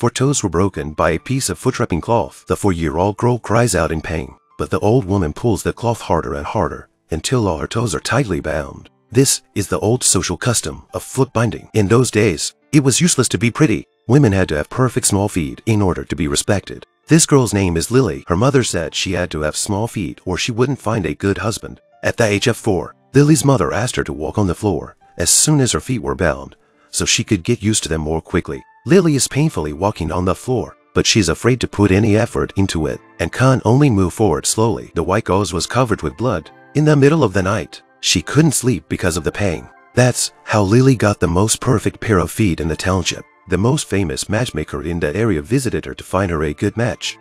for toes were broken by a piece of foot-wrapping cloth. The four-year-old girl cries out in pain, but the old woman pulls the cloth harder and harder until all her toes are tightly bound. This is the old social custom of foot binding. In those days, it was useless to be pretty. Women had to have perfect small feet in order to be respected. This girl's name is Lily. Her mother said she had to have small feet or she wouldn't find a good husband. At the age of four, Lily's mother asked her to walk on the floor as soon as her feet were bound so she could get used to them more quickly. Lily is painfully walking on the floor, but she's afraid to put any effort into it and can only move forward slowly. The white gauze was covered with blood. In the middle of the night, she couldn't sleep because of the pain. That's how Lily got the most perfect pair of feet in the township. The most famous matchmaker in that area visited her to find her a good match.